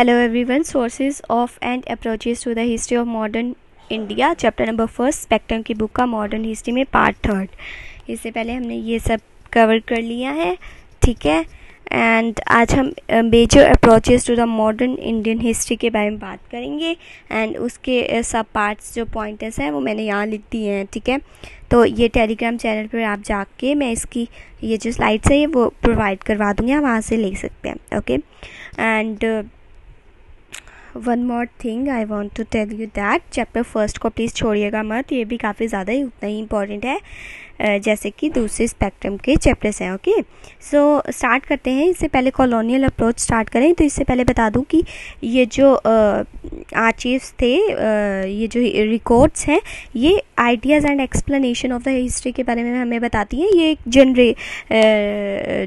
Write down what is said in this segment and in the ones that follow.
Hello everyone, sources of and approaches to the history of modern India chapter number first spectrum की book का modern history में part third इससे पहले हमने ये सब कवर कर लिया है ठीक है? एंड आज हम major approaches to the modern Indian history के बारे में बात करेंगे. एंड उसके सब पार्ट्स जो पॉइंटर्स हैं वो मैंने यहाँ लिख दिए हैं ठीक है? तो ये टेलीग्राम चैनल पर आप जाके मैं इसकी ये जो स्लाइड्स है वो प्रोवाइड करवा दूँगी आप वहाँ से ले सकते हैं okay and one more thing I want to tell you that chapter first को प्लीज़ छोड़िएगा मत, ये भी काफ़ी ज़्यादा ही उतना ही इंपॉर्टेंट है। जैसे कि दूसरे स्पेक्ट्रम के चैप्टर्स हैं ओके सो स्टार्ट करते हैं। इससे पहले कॉलोनियल अप्रोच स्टार्ट करें। तो इससे पहले बता दूँ कि ये जो आर्चीव्स थे ये जो रिकॉर्ड्स हैं, ये ideas and explanation of the history के बारे में हमें बताती हैं। ये एक जनरे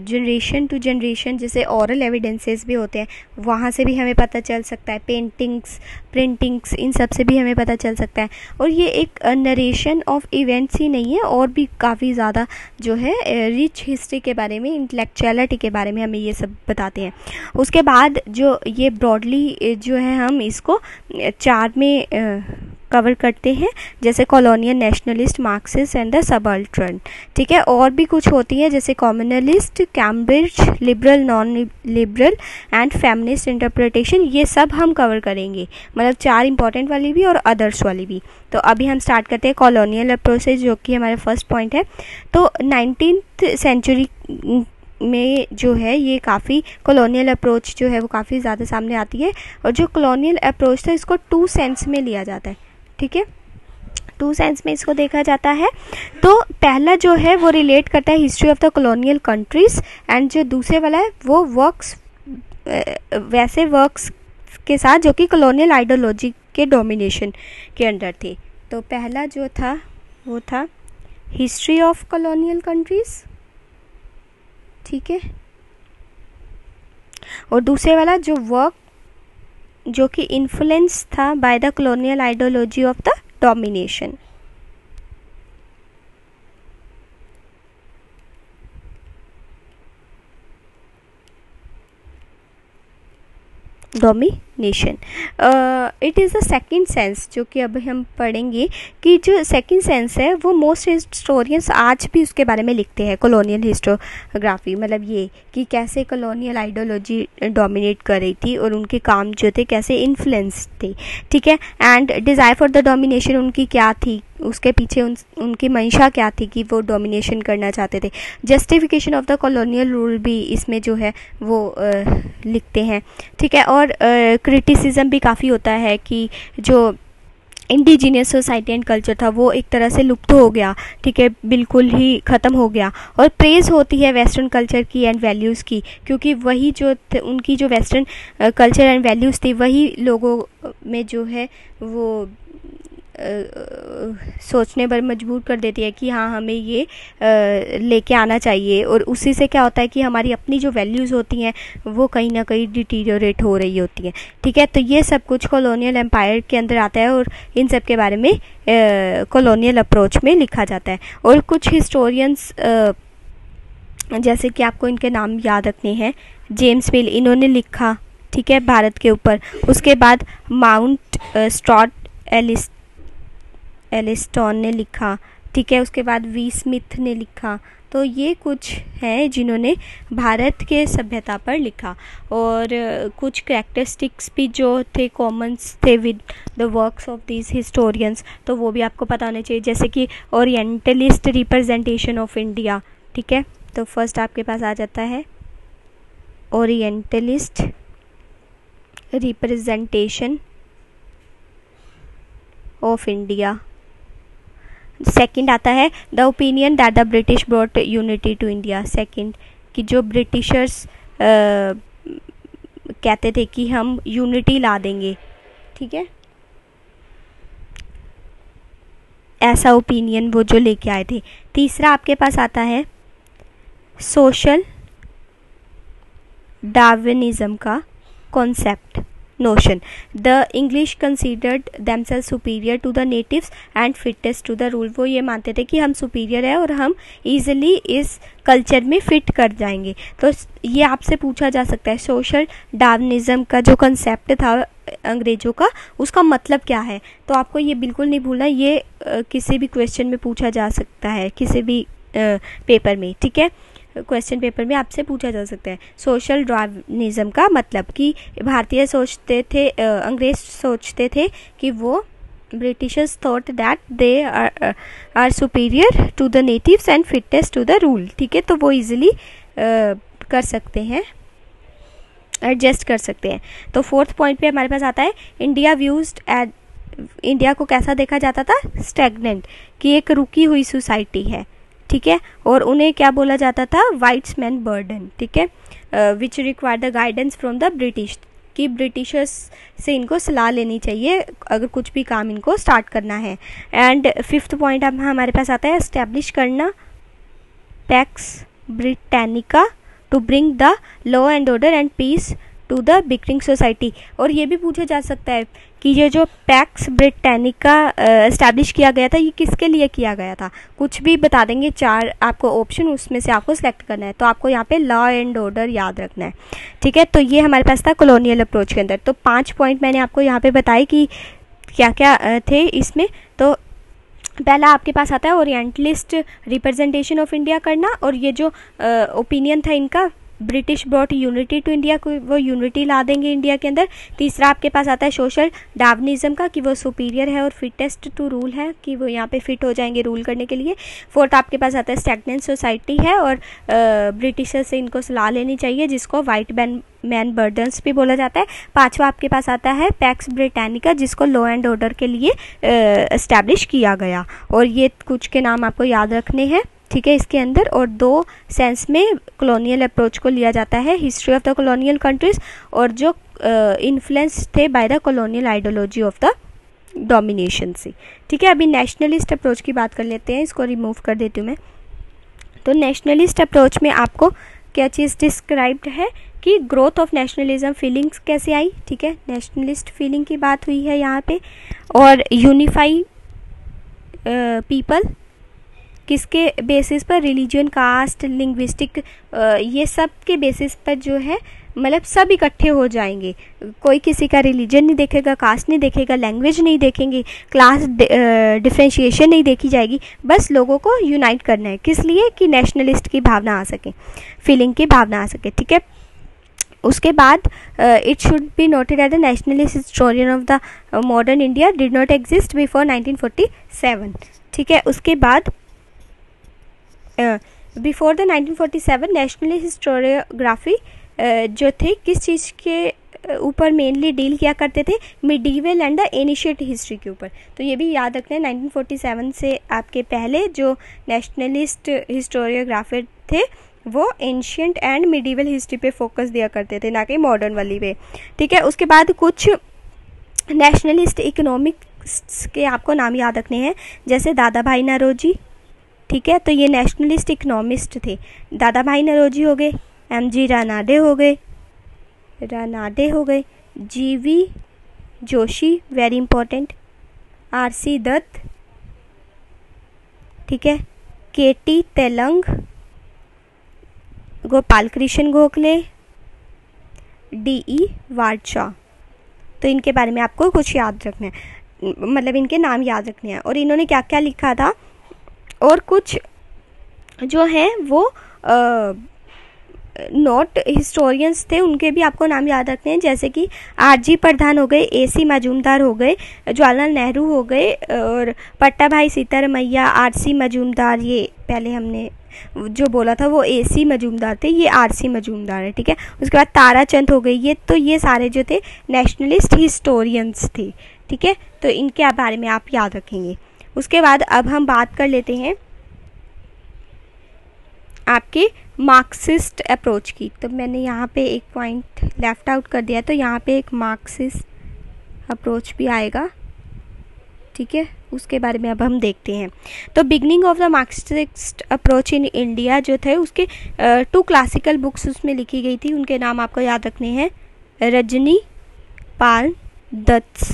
जनरेशन टू जनरेशन जैसे औरल एविडेंसेस भी होते हैं, वहाँ से भी हमें पता चल सकता है। पेंटिंग्स प्रिंटिंग्स इन सबसे भी हमें पता चल सकता है। और ये एक नरेशन ऑफ़ इवेंट्स ही नहीं है, और भी काफ़ी ज़्यादा जो है रिच हिस्ट्री के बारे में इंटेलेक्चुअलिटी के बारे में हमें ये सब बताते हैं। उसके बाद जो ये ब्रॉडली जो है हम इसको चार में कवर करते हैं, जैसे colonial nationalist Marxist and the subaltern ठीक है, और भी कुछ होती है, जैसे communalist Cambridge liberal non liberal and feminist interpretation ये सब हम कवर करेंगे। मतलब चार इंपॉर्टेंट वाली भी और अदर्स वाली भी। तो अभी हम स्टार्ट करते हैं कॉलोनियल अप्रोच जो कि हमारा फ़र्स्ट पॉइंट है। तो नाइनटीन सेंचुरी में जो है, ये काफ़ी कॉलोनियल अप्रोच जो है, वो काफ़ी ज़्यादा सामने आती है। और जो कॉलोनियल अप्रोच था, इसको टू सेंस में लिया जाता है। ठीक है? टू सेंस में इसको देखा जाता है। तो पहला जो है, वो रिलेट करता है history of the colonial countries and जो दूसरे वाला है, वो वर्क्स वैसे वर्क्स के साथ जो कि कॉलोनियल आइडियोलॉजी के डोमिनेशन के अंडर थे। तो पहला जो था, वो था हिस्ट्री ऑफ़ कॉलोनियल कंट्रीज़ ठीक है? और दूसरे वाला जो वर्क जो कि इन्फ्लुएंस था by the colonial ideology of the domination domination it is the second sense जो कि अभी हम पढ़ेंगे कि जो सेकेंड सेंस है वो मोस्ट हिस्टोरियंस आज भी उसके बारे में लिखते हैं कॉलोनियल हिस्टोग्राफी मतलब ये कि कैसे कॉलोनियल आइडियोलॉजी डोमिनेट कर रही थी और उनके काम जो थे कैसे इन्फ्लुएंस थे ठीक है? And desire for the domination उनकी क्या थी? उसके पीछे उन उनकी मंशा क्या थी कि वो डोमिनेशन करना चाहते थे? Justification of the colonial rule भी इसमें जो है वो आ, लिखते हैं ठीक है? और क्रिटिसिज्म भी काफ़ी होता है कि जो इंडिजीनियस सोसाइटी एंड कल्चर था, वो एक तरह से लुप्त हो गया, ठीक है, बिल्कुल ही ख़त्म हो गया। और प्रेज होती है वेस्टर्न कल्चर की एंड वैल्यूज़ की, क्योंकि वही जो उनकी जो वेस्टर्न कल्चर एंड वैल्यूज़ थी, वही लोगों में जो है, वो सोचने पर मजबूर कर देती है कि हाँ हमें ये लेके आना चाहिए। और उसी से क्या होता है कि हमारी अपनी जो वैल्यूज़ होती हैं, वो कहीं ना कहीं डिटीरियोरेट हो रही होती हैं। ठीक है? तो ये सब कुछ कॉलोनियल एम्पायर के अंदर आता है और इन सब के बारे में कॉलोनियल अप्रोच में लिखा जाता है। और कुछ हिस्टोरियंस जैसे कि आपको इनके नाम याद रखने हैं, जेम्स मिल, इन्होंने लिखा, ठीक है, भारत के ऊपर। उसके बाद माउंट स्टॉट एलिस एलिस्टॉन ने लिखा। ठीक है, उसके बाद वी स्मिथ ने लिखा। तो ये कुछ हैं जिन्होंने भारत के सभ्यता पर लिखा। और कुछ करेक्टरिस्टिक्स भी जो थे कॉमन्स थे with the works of these historians तो वो भी आपको पता होना चाहिए। जैसे कि ओरिएंटलिस्ट रिप्रेजेंटेशन ऑफ़ इंडिया ठीक है तो फ़र्स्ट आपके पास आ जाता है। Orientalist representation of India second आता है। The opinion that the British brought unity to India second कि जो ब्रिटिशर्स कहते थे कि हम यूनिटी ला देंगे। ठीक है? ऐसा ओपिनियन वो जो लेके आए थे। तीसरा आपके पास आता है सोशल डार्विनिज्म का concept notion. The English considered themselves superior to the natives and fittest to the rule. वो ये मानते थे कि हम superior है और हम easily इस कल्चर में फिट कर जाएँगे तो ये आपसे पूछा जा सकता है सोशल डार्विनिज्म का जो कंसेप्ट था अंग्रेज़ों का उसका मतलब क्या है तो आपको ये बिल्कुल नहीं भूलना ये आ, किसी भी क्वेश्चन में पूछा जा सकता है किसी भी आ, पेपर में ठीक है क्वेश्चन पेपर में आपसे पूछा जा सकता है। सोशल ड्राइवनिज्म का मतलब कि भारतीय सोचते थे अंग्रेज़ सोचते थे कि वो Britishers thought that they are superior to the natives and fittest to the rule ठीक है? तो वो इजीली कर सकते हैं। एडजस्ट कर सकते हैं। तो फोर्थ पॉइंट पे हमारे पास आता है इंडिया व्यूज़ एट इंडिया को कैसा देखा जाता था? स्टेगनेंट कि एक रुकी हुई सोसाइटी है। ठीक है? और उन्हें क्या बोला जाता था? वाइट्स मैन बर्डन ठीक है? Which require the guidance from the British कि ब्रिटिशर्स से इनको सलाह लेनी चाहिए, अगर कुछ भी काम इनको स्टार्ट करना है। एंड फिफ्थ पॉइंट अब हमारे पास आता है इस्टेब्लिश करना pax Britannica to bring the law and order and peace to the bickering society और ये भी पूछा जा सकता है कि ये जो पैक्स ब्रिटेनिका इस्टेब्लिश किया गया था, ये किसके लिए किया गया था? कुछ भी बता देंगे, चार आपको ऑप्शन उसमें से आपको सिलेक्ट करना है। तो आपको यहाँ पे लॉ एंड ऑर्डर याद रखना है। ठीक है? तो ये हमारे पास था कॉलोनियल अप्रोच के अंदर। तो पाँच पॉइंट मैंने आपको यहाँ पे बताए कि क्या क्या थे इसमें। तो पहला आपके पास आता है ओरिएंटलिस्ट रिप्रेजेंटेशन ऑफ़ इंडिया करना और ये जो ओपिनियन था इनका British brought unity to India को वो यूनिटी ला देंगे इंडिया के अंदर। तीसरा आपके पास आता है सोशल डावनिज्म का, कि वो सुपीरियर है और फिटेस्ट टू रूल है, कि वो यहाँ पे फिट हो जाएँगे रूल करने के लिए। फोर्थ आपके पास आता है स्टेगनेंट सोसाइटी है और ब्रिटिशर से इनको सलाह लेनी चाहिए, जिसको वाइट बैन मैन बर्डन्स भी बोला जाता है। पांचवा आपके पास आता है पैक्स ब्रिटानिका जिसको लॉ एंड ऑर्डर के लिए इस्टेब्लिश किया गया। और ये कुछ के नाम आपको याद रखने हैं। ठीक है इसके अंदर और दो सेंस में कॉलोनियल अप्रोच को लिया जाता है history of the colonial countries और जो इन्फ्लुएंस uh, थे by the colonial ideology of the domination से। ठीक है अभी नेशनलिस्ट अप्रोच की बात कर लेते हैं इसको रिमूव कर देती हूँ मैं। तो नेशनलिस्ट अप्रोच में आपको क्या चीज़ डिस्क्राइब्ड है कि ग्रोथ ऑफ़ नेशनलिज्म फीलिंग्स कैसे आई? ठीक है नेशनलिस्ट फीलिंग की बात हुई है यहाँ पे। और यूनिफाई पीपल किसके बेसिस पर रिलीजन कास्ट लिंग्विस्टिक ये सब के बेसिस पर जो है मतलब सब इकट्ठे हो जाएँगे। कोई किसी का रिलीजन नहीं देखेगा कास्ट नहीं देखेगा लैंग्वेज नहीं देखेंगे क्लास डिफ्रेंशिएशन नहीं देखी जाएगी, बस लोगों को यूनाइट करना है। किस लिए? कि नेशनलिस्ट की भावना आ सके फीलिंग की भावना आ सके, ठीक है? उसके बाद it should be noted at the nationalist historian of the modern India did not exist before 1947 ठीक है? उसके बाद बिफोर द 1947 नेशनल हिस्टोरियोग्राफी जो थे, किस चीज़ के ऊपर मेनली डील किया करते थे? Medieval and the ancient history के ऊपर। तो ये भी याद रखना है 1947 से आपके पहले जो नेशनलिस्ट हिस्टोरियोग्राफर थे, वो एंशियंट एंड मिडीवल हिस्ट्री पे फोकस दिया करते थे, ना कि मॉडर्न वाली पे। ठीक है, उसके बाद कुछ नेशनलिस्ट इकोनॉमिक्स के आपको नाम याद रखने हैं, जैसे दादा भाई नारोजी ठीक है? तो ये नेशनलिस्ट इकनॉमिस्ट थे। दादा भाई नरोजी हो गए एम जी रानाडे हो गए। रानाडे हो गए। G V Joshi very important R C Dutt. ठीक है? K T Telang. Gopal Krishna Gokhale. D E Wadshah तो इनके बारे में आपको कुछ याद रखना है। मतलब इनके नाम याद रखने हैं। और इन्होंने क्या क्या लिखा था? और कुछ जो हैं वो नॉट हिस्टोरियंस थे, उनके भी आपको नाम याद रखते हैं, जैसे कि आर जी प्रधान हो गए ए सी मजूमदार हो गए, जवाहरलाल नेहरू हो गए, और पट्टा भाई सीतारमैया आर सी मजूमदार, ये पहले हमने जो बोला था वो ए सी मजूमदार थे, ये आर सी मजूमदार है, ठीक है? उसके बाद ताराचंद हो गई, ये तो ये सारे जो थे नेशनलिस्ट हिस्टोरियंस थे, ठीक है? तो इनके बारे में आप याद रखेंगे। उसके बाद अब हम बात कर लेते हैं आपके मार्क्सिस्ट अप्रोच की। तो मैंने यहाँ पे एक पॉइंट लेफ़्ट आउट कर दिया तो यहाँ पे एक मार्क्सिस्ट अप्रोच भी आएगा। ठीक है? उसके बारे में अब हम देखते हैं। तो beginning of the Marxist approach in India जो थे, उसके टू क्लासिकल बुक्स उसमें लिखी गई थी। उनके नाम आपको याद रखने हैं। रजनी पाल दत्स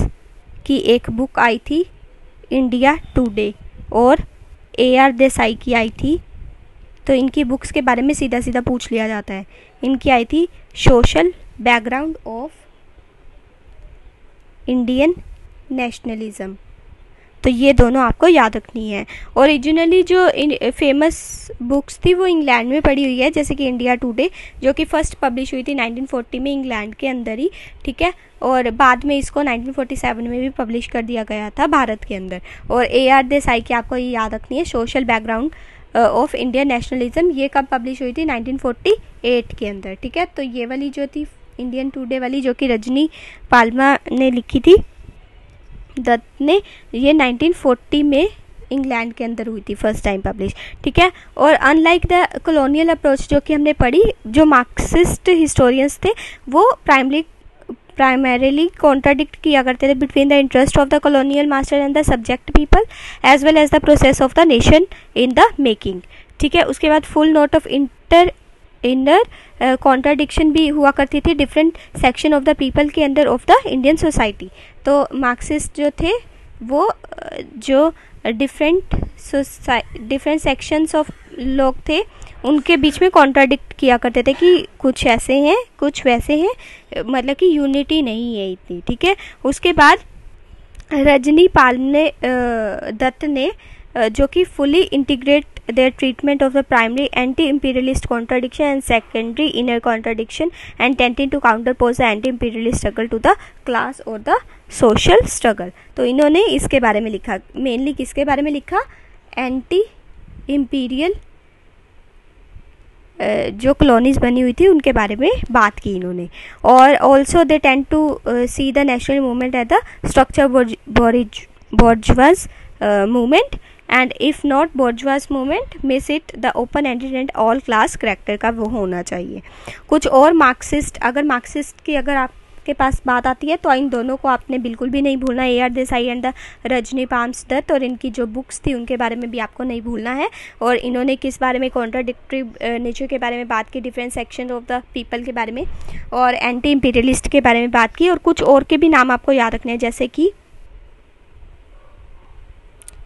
की एक बुक आई थी। इंडिया टुडे और ए आर देसाई की आई थी। तो इनकी बुक्स के बारे में सीधा सीधा पूछ लिया जाता है। इनकी आई थी social background of Indian nationalism तो ये दोनों आपको याद रखनी है। ओरिजिनली जो फ़ेमस बुक्स थी, वो इंग्लैंड में पड़ी हुई है, जैसे कि इंडिया टुडे जो कि फ़र्स्ट पब्लिश हुई थी 1940 में इंग्लैंड के अंदर ही, ठीक है? और बाद में इसको 1947 में भी पब्लिश कर दिया गया था भारत के अंदर। और ए आर देसाई की आपको ये याद रखनी है social background of Indian nationalism ये कब पब्लिश हुई थी? 1948 के अंदर, ठीक है? तो ये वाली जो थी इंडियन टुडे वाली, जो कि रजनी पालमा ने लिखी थी दत्त ने ये 1940 में इंग्लैंड के अंदर हुई थी फ़र्स्ट टाइम पब्लिश ठीक है? और अनलाइक द कॉलोनियल अप्रोच जो कि हमने पढ़ी, जो मार्क्सिस्ट हिस्टोरियंस थे, वो प्राइमरी प्राइमरीली कॉन्ट्राडिक्ट किया करते थे between the interest of the colonial master and the subject people as well as the process of the nation in the making ठीक है? उसके बाद full note of inter inner contradiction भी हुआ करती थी different section of the people के अंदर ऑफ़ द इंडियन सोसाइटी तो मार्क्सिस्ट जो थे वो uh, जो डिफरेंट डिफरेंट सेक्शंस ऑफ़ लोग थे उनके बीच में कॉन्ट्राडिक्ट किया करते थे कि कुछ ऐसे हैं कुछ वैसे हैं मतलब कि यूनिटी नहीं है इतनी ठीक है? उसके बाद रजनी पाल ने uh, दत्त ने uh, जो कि fully integrate their treatment of the primary anti-imperialist contradiction and secondary inner contradiction and tending to counterpose the anti-imperialist struggle to the class or the social struggle तो इन्होंने इसके बारे में लिखा मेनली किसके बारे में लिखा इम्पीरियल जो कॉलोनीज बनी हुई थी उनके बारे में बात की इन्होंने और also they tend to see the national movement at the structure bourgeois movement and if not bourgeois movement miss it the open ended and all class character का वो होना चाहिए। कुछ और मार्क्सिस्ट अगर मार्क्सिस्ट की अगर आप के पास बात आती है तो इन दोनों को आपने बिल्कुल भी नहीं भूलना। A R Desai and the Rajani palms Dutt और इनकी जो बुक्स थी, उनके बारे में भी आपको नहीं भूलना है। और इन्होंने किस बारे में कॉन्ट्राडिक्ट्री नेचर के बारे में बात की different section of the people के बारे में, और एंटी इम्पीरियलिस्ट के बारे में बात की, और कुछ और के भी नाम आपको याद रखने हैं, जैसे कि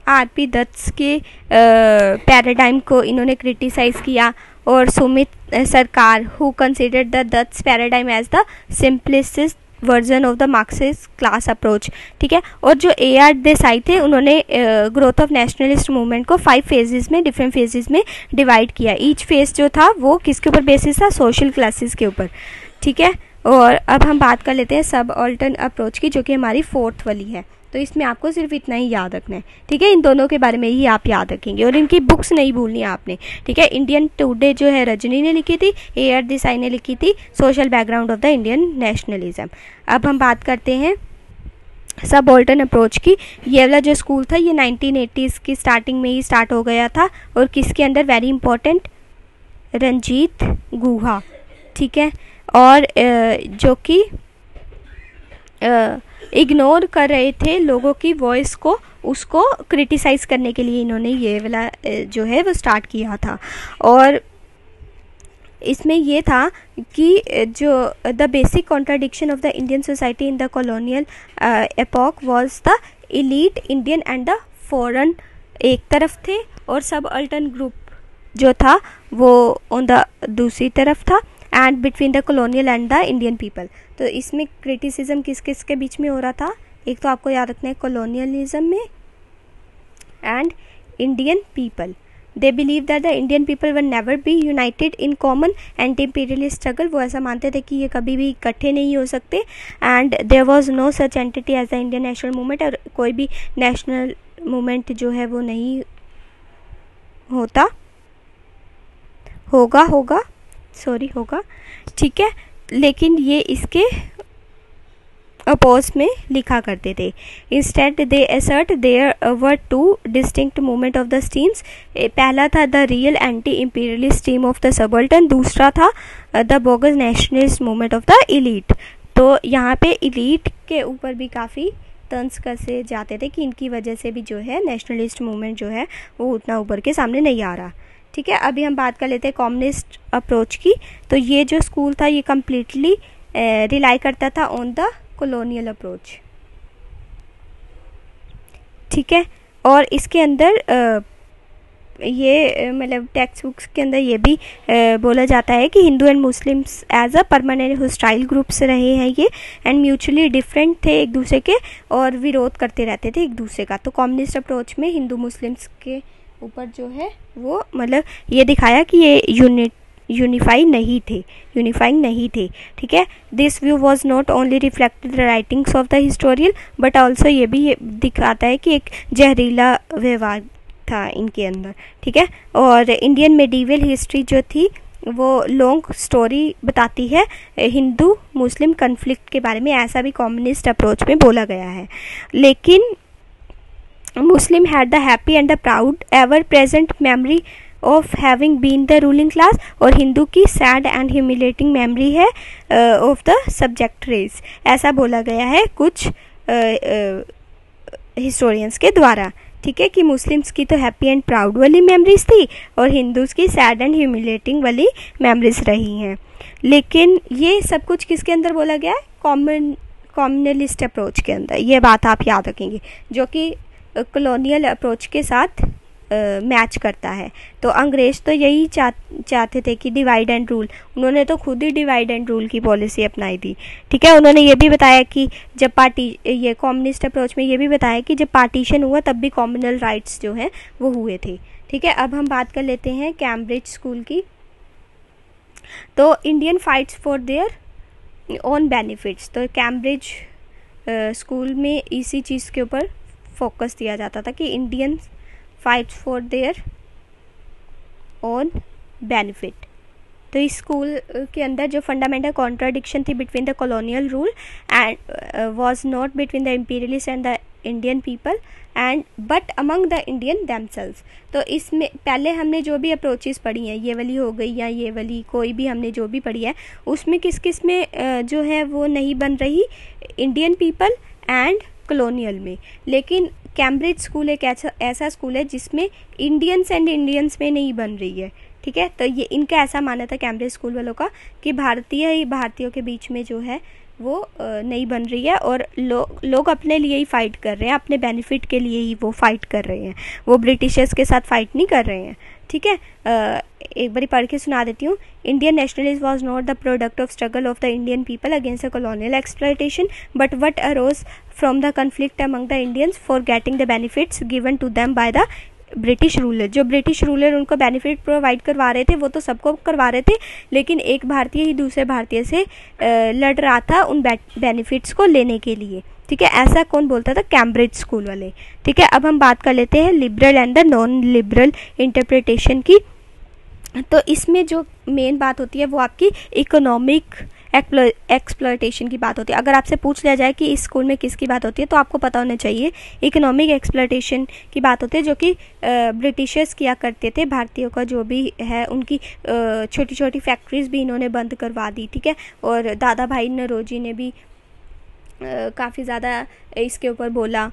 आर पी दत्त के पैराडाइम को इन्होंने क्रिटिसाइज़ किया और Sumit Sarkar who consider the Dutt paradigm as the simplest version of the Marxist class approach ठीक है? और जो ए आर देसाई थे, उन्होंने ग्रोथ ऑफ़ नेशनलिस्ट मूवमेंट को फाइव फेजेस में डिफरेंट फेजेस में डिवाइड किया। ईच फ़ेज़ जो था, वो किसके ऊपर बेसिस था? सोशल क्लासेस के ऊपर, ठीक है? और अब हम बात कर लेते हैं सब ऑल्टर्न अप्रोच की, जो कि हमारी फोर्थ वाली है। तो इसमें आपको सिर्फ़ इतना ही याद रखना है, ठीक है? इन दोनों के बारे में ही आप याद रखेंगे और इनकी बुक्स नहीं भूलनी आपने, ठीक है? इंडियन टुडे जो है रजनी ने लिखी थी, ए आर देसाई ने लिखी थी, social background of the Indian nationalism. अब हम बात करते हैं सब ऑल्टन अप्रोच की। ये वाला जो स्कूल था, ये 1980s की स्टार्टिंग में ही स्टार्ट हो गया था और किसके अंदर वेरी इंपॉर्टेंट? रंजीत गुहा, ठीक है? और जो कि इग्नोर कर रहे थे लोगों की वॉइस को, उसको क्रिटिसाइज़ करने के लिए इन्होंने ये वाला जो है वो स्टार्ट किया था। और इसमें ये था कि जो, the basic contradiction of the Indian society in the colonial epoch was the elite Indian and the foreign एक तरफ़ थे और सब अल्टन ग्रुप जो था वो ऑन द दूसरी तरफ़ था। And between the colonial and the Indian people तो इसमें क्रिटिसिज्म किस किस के बीच में हो रहा था? एक तो आपको याद रखना है कॉलोनियलिज्म में and Indian people they believe that the Indian people won never be united in common anti imperial struggle वो ऐसा मानते थे कि ये कभी भी इकट्ठे नहीं हो सकते and there was no such entity as the Indian national movement और कोई भी नेशनल मूवमेंट जो है वो नहीं होता। होगा होगा। सॉरी होगा। ठीक है, लेकिन ये इसके अपोज में लिखा करते थे। Instant they assert there were two distinct movement of the streams पहला था the real anti imperialist stream of the subaltern दूसरा था the bogus nationalist movement of the elite तो यहाँ पे इलीट के ऊपर भी काफ़ी तंज कसे जाते थे कि इनकी वजह से भी जो है नेशनलिस्ट मूवमेंट जो है, वो उतना ऊपर के सामने नहीं आ रहा। ठीक है, अभी हम बात कर लेते हैं कॉम्युनिस्ट अप्रोच की। तो ये जो स्कूल था, ये कम्प्लीटली रिलाई करता था ऑन द colonial अप्रोच ठीक है, और इसके अंदर ये मतलब टेक्स्ट बुक्स के अंदर ये भी बोला जाता है कि Hindu and Muslims as a permanent hostile groups रहे हैं ये एंड म्यूचुअली डिफरेंट थे एक दूसरे के, और विरोध करते रहते थे एक दूसरे का। तो कम्युनिस्ट अप्रोच में हिंदू मुस्लिम्स के ऊपर जो है, वो मतलब ये दिखाया कि ये यूनिट यूनिफाई नहीं थे यूनिफाइंग नहीं थे, ठीक है? This view was not only reflected the writings of the historian but also ये भी दिखाता है कि एक जहरीला व्यवहार था इनके अंदर, ठीक है? और इंडियन मेडिवल हिस्ट्री जो थी, वो लॉन्ग स्टोरी बताती है हिंदू मुस्लिम कन्फ्लिक्ट के बारे में, ऐसा भी कम्युनिस्ट अप्रोच में बोला गया है। लेकिन Muslim had the happy and the proud ever present memory of having been the ruling class और हिंदू की सैड एंड ह्यूमिलेटिंग मेमोरी है ऑफ़ द सब्जेक्ट रेस ऐसा बोला गया है कुछ हिस्टोरियंस uh, uh, के द्वारा. ठीक है कि मुस्लिम्स की तो हैप्पी एंड प्राउड वाली मेमोरीज थी और हिंदूज की सैड एंड ह्यूमिलेटिंग वाली मेमोरीज रही हैं. लेकिन ये सब कुछ किसके अंदर बोला गया है? कॉमन कॉम्युनलिस्ट अप्रोच के अंदर. ये बात आप याद रखेंगे जो कि कॉलोनियल अप्रोच के साथ मैच करता है। तो अंग्रेज़ तो यही चा, चाहते थे कि डिवाइड एंड रूल उन्होंने तो खुद ही डिवाइड एंड रूल की पॉलिसी अपनाई थी। ठीक है उन्होंने ये भी बताया कि जब पार्टी ये कम्युनिस्ट अप्रोच में ये भी बताया कि जब पार्टीशन हुआ तब भी कॉम्युनल राइट्स जो हैं वो हुए थे। ठीक है अब हम बात कर लेते हैं कैम्ब्रिज स्कूल की। तो Indian fights for their own benefits तो कैम्ब्रिज स्कूल में इसी चीज़ के ऊपर फोकस दिया जाता था कि Indian fights for their own benefit तो इस स्कूल के अंदर जो फंडामेंटल कॉन्ट्राडिक्शन थी between the colonial rule and was not between the imperialist and the Indian people and but among the Indian themselves तो इसमें, पहले हमने जो भी अप्रोचेस पढ़ी हैं, ये वाली हो गई या ये वाली, कोई भी हमने जो भी पढ़ी है, उसमें किस किसमें जो है वो नहीं बन रही इंडियन पीपल एंड कॉलोनियल में। लेकिन कैम्ब्रिज स्कूल एक ऐसा ऐसा स्कूल है जिसमें इंडियंस एंड इंडियंस में नहीं बन रही है ठीक है? तो ये इनका ऐसा मानना था कैम्ब्रिज स्कूल वालों का कि भारतीय ही भारतीयों के बीच में जो है वो नहीं बन रही है और लो, लोग अपने लिए ही फाइट कर रहे हैं अपने बेनिफिट के लिए ही वो फाइट कर रहे हैं। वो ब्रिटिशर्स के साथ फाइट नहीं कर रहे हैं। ठीक है? एक बारी पढ़ के सुना देती हूँ। Indian nationalism was not the product of struggle of the Indian people against the colonial exploitation but what arose from the conflict among the Indians for getting the benefits given to them by the British ruler, जो British ruler उनको benefit provide करवा रहे थे, वो तो सबको करवा रहे थे, लेकिन एक भारतीय ही दूसरे भारतीय से लड़ रहा था उन बेनिफिट्स को लेने के लिए। ठीक है, ऐसा कौन बोलता था? कैम्ब्रिज स्कूल वाले। ठीक है, अब हम बात कर लेते हैं liberal and the non liberal interpretation की। तो इसमें जो मेन बात होती है, वो आपकी इकोनॉमिक एक्सप्लोटेशन की बात होती है। अगर आपसे पूछ लिया जाए कि इस स्कूल में किसकी बात होती है तो आपको पता होना चाहिए इकोनॉमिक एक्सप्लोटेशन की बात होती है, जो कि ब्रिटिशर्स किया करते थे, भारतीयों का जो भी है, उनकी छोटी छोटी फैक्ट्रीज भी इन्होंने बंद करवा दी, ठीक है? और दादा भाई नरोजी ने भी काफ़ी ज़्यादा इसके ऊपर बोला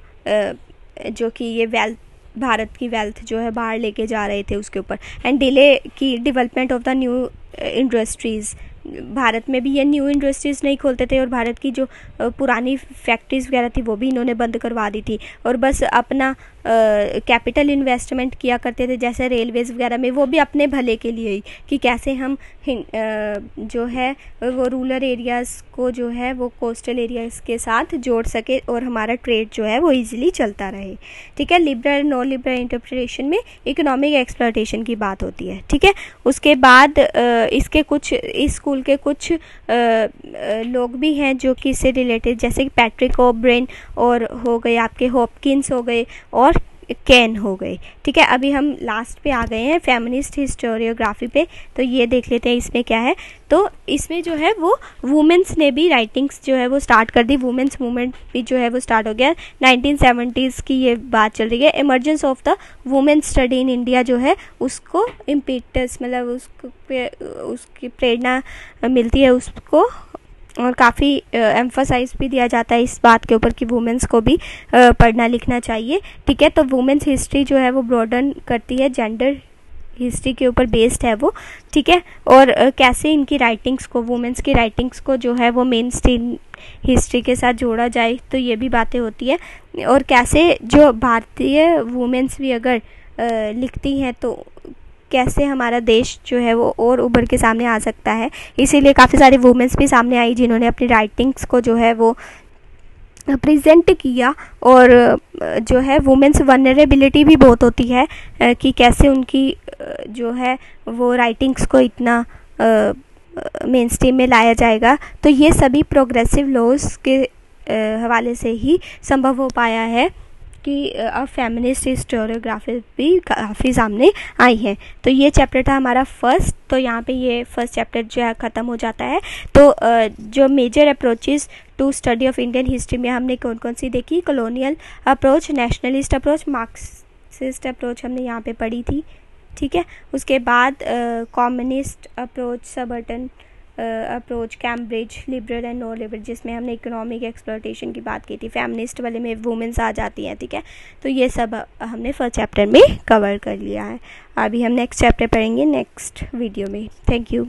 जो कि ये वेल्थ भारत की वेल्थ जो है, बाहर लेके जा रहे थे उसके ऊपर। एंड डिले की development of the new industries Bharat में भी ये न्यू इंडस्ट्रीज़ नहीं खोलते थे और भारत की जो पुरानी फैक्ट्रीज़ वगैरह थी, वो भी इन्होंने बंद करवा दी थी। और बस अपना कैपिटल इन्वेस्टमेंट किया करते थे, जैसे रेलवेज़ वगैरह में, वो भी अपने भले के लिए ही, कि कैसे हम जो है, वो रूरल एरियाज़ को जो है, वो कोस्टल एरियाज़ के साथ जोड़ सके और हमारा ट्रेड जो है, वो ईजिली चलता रहे। ठीक है? लिबरल नॉन लिबरल इंटरप्रिटेशन में इकोनॉमिक एक्सप्लोटेशन की बात होती है। ठीक है? उसके बाद इसके कुछ, इस स्कूल के कुछ लोग भी हैं जो कि इससे रिलेटेड जैसे कि पैट्रिक ओब्रेन और हो गए, आपके होपकिंस हो गए और कैन हो गए। ठीक है, अभी हम लास्ट पे आ गए हैं फेमिनिस्ट हिस्टोरियोग्राफी पे तो ये देख लेते हैं इसमें क्या है। तो इसमें जो है वो वुमेंस ने भी राइटिंग्स जो है वो स्टार्ट कर दी वुमेंस मूवमेंट भी जो है वो स्टार्ट हो गया नाइनटीन सेवेंटीज़ की ये बात चल रही है। Emergence of the women study in India जो है, उसको इम्पीटस मतलब उसको उसकी प्रेरणा मिलती है, उसको और काफ़ी एम्फोसाइज भी दिया जाता है इस बात के ऊपर कि वुमेंस को भी आ, पढ़ना लिखना चाहिए। ठीक है तो वुमेंस हिस्ट्री जो है वो ब्रॉडन करती है जेंडर हिस्ट्री के ऊपर बेस्ड है वो। ठीक है और आ, कैसे इनकी राइटिंग्स को वुमेंस की राइटिंग्स को जो है वो मेन स्ट्रीम हिस्ट्री के साथ जोड़ा जाए तो ये भी बातें होती है। और कैसे जो भारतीय वुमेंस भी अगर आ, लिखती हैं तो कैसे हमारा देश जो है वो और उभर के सामने आ सकता है। इसीलिए काफ़ी सारे वुमेंस भी सामने आई जिन्होंने अपनी राइटिंग्स को जो है वो प्रेजेंट किया और जो है वुमेंस वनरेबिलिटी भी बहुत होती है कि कैसे उनकी जो है वो राइटिंग्स को इतना मेन स्ट्रीम में लाया जाएगा। तो ये सभी प्रोग्रेसिव लॉज के हवाले से ही संभव हो पाया है। कि अब फेमिनिस्ट हिस्टोरियोग्राफी भी काफ़ी सामने आई है। तो ये चैप्टर था हमारा फ़र्स्ट तो यहाँ पे ये फ़र्स्ट चैप्टर जो है, ख़त्म हो जाता है। तो जो major approaches to study of Indian history में हमने कौन कौन सी देखी? Colonial approach nationalist approach Marxist approach हमने यहाँ पे पढ़ी थी। ठीक है? उसके बाद communist approach subaltern approach Cambridge liberal and non liberal जिसमें हमने इकोनॉमिक एक्सप्लोटेशन की बात की थी फैमिलिस्ट वाले में वुमेंस आ जाती हैं, ठीक है? तो ये सब हमने फ़र्स्ट चैप्टर में कवर कर लिया है। अभी हम नेक्स्ट चैप्टर पढ़ेंगे नेक्स्ट वीडियो में। Thank you